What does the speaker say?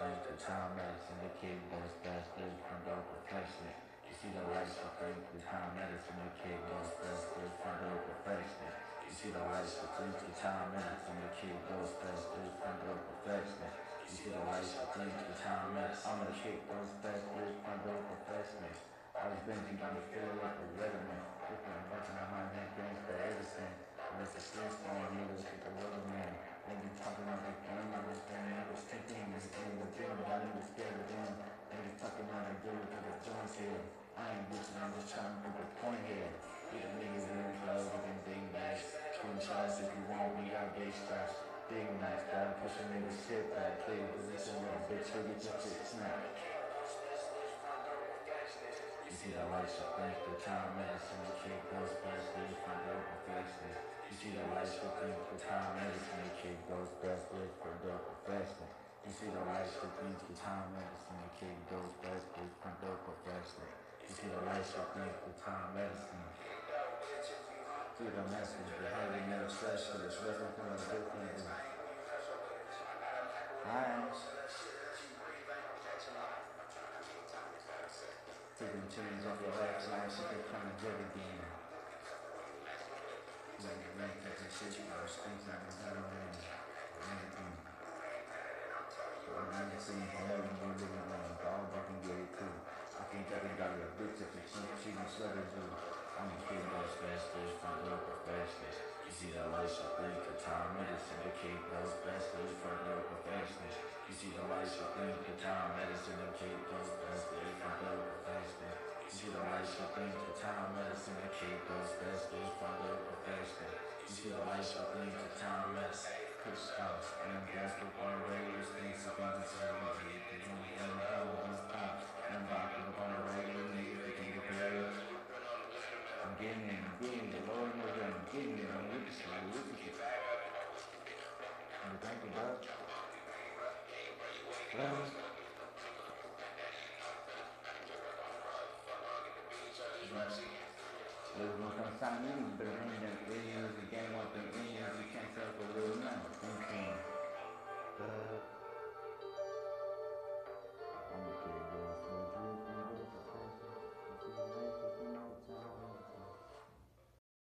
time medicine, the kid goes good from the perfection. You see the lights of things through time medicine, the kid goes good from the perfection. You see the lights of things through time medicine, the kid goes good from the perfection. You see the lights of things through time medicine, I'm the kid goes good from the perfection. I was binging on the field like a weatherman, watching a hundred games for everything. And it's a Flintstone, niggas with the weatherman. Niggas talking about the game, I was standing, I was thinking, this game was big, but I niggas scared of them. Niggas talking about the good to the joints here. I ain't bitching, I'm just trying to put the point here. Get the niggas in the club with them big bags. Twin shots if you want, we got big straps. Big nights, gotta push a nigga shit back. Play position with a bitch, he'll get your shit snapped. You see the lights of things through time medicine, the kid goes best, good from the perfection. You see the lights of things through time medicine, the kid goes best, good from the perfection. You see the lights of things through time the goes best, good from the perfection. You see the lights things through time medicine. See the message, the heavy metal specialist, living from a different. Alright. Taking chains off your legs, now she can come and get again. Like the rain, catching shit, you know, stinks like a better man. Anything. I'm gonna see You see the light, you think the time medicine, the kid goes best, those from the professionals. You see the light, you think the time medicine, push out, and I'm up on the radio, things on the table, you can do it, and the hell on the top, and I'm up on the radio, nigga, they can get prepared. I'm getting it, I'm getting it, Lord knows that I'm getting it, I'm with this, I'm with this. And thank you, God. Well, There was no consignment, but then the aliens, the gang up in aliens, we can't settle for real